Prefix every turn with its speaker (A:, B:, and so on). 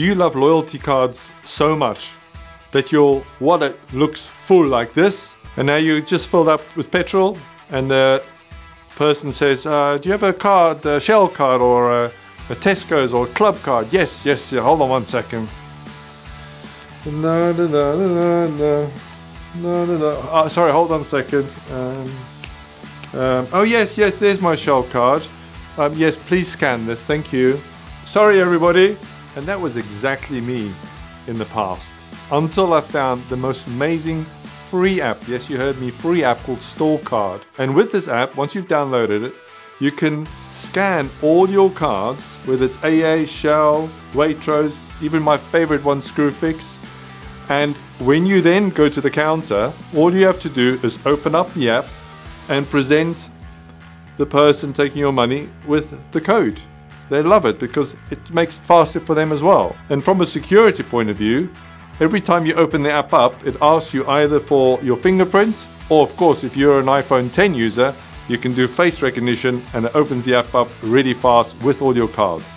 A: Do you love loyalty cards so much that your wallet looks full like this? And now you just filled up with petrol and the person says, uh, do you have a card, a Shell card or a, a Tesco's or a club card? Yes, yes, yeah, hold on one second. No, no, no, no, no, no, no, no. Oh, sorry, hold on a second. Um, um, oh yes, yes, there's my Shell card. Um, yes, please scan this, thank you. Sorry everybody. And that was exactly me in the past. Until I found the most amazing free app, yes you heard me, free app called Stocard. And with this app, once you've downloaded it, you can scan all your cards, whether it's AA, Shell, Waitrose, even my favorite one, Screwfix. And when you then go to the counter, all you have to do is open up the app and present the person taking your money with the code. They love it because it makes it faster for them as well. And from a security point of view, every time you open the app up, it asks you either for your fingerprint or of course if you're an iPhone 10 user, you can do face recognition and it opens the app up really fast with all your cards.